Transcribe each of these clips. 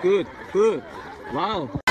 굿, 굿. 와우.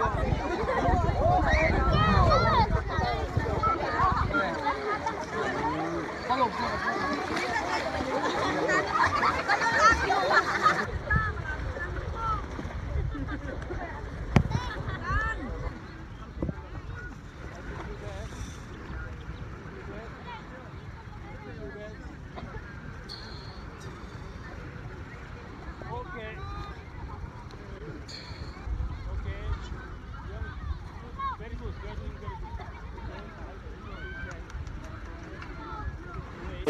Good, good.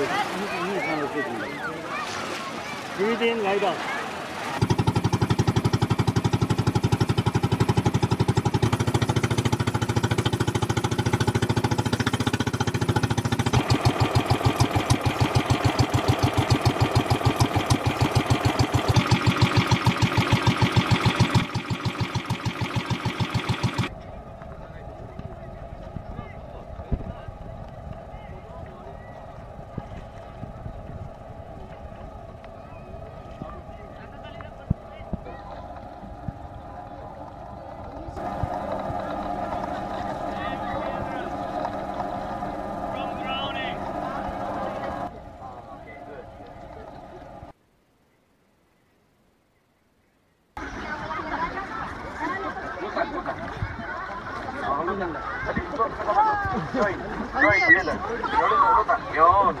你你看到事情了？徐来的。Yo,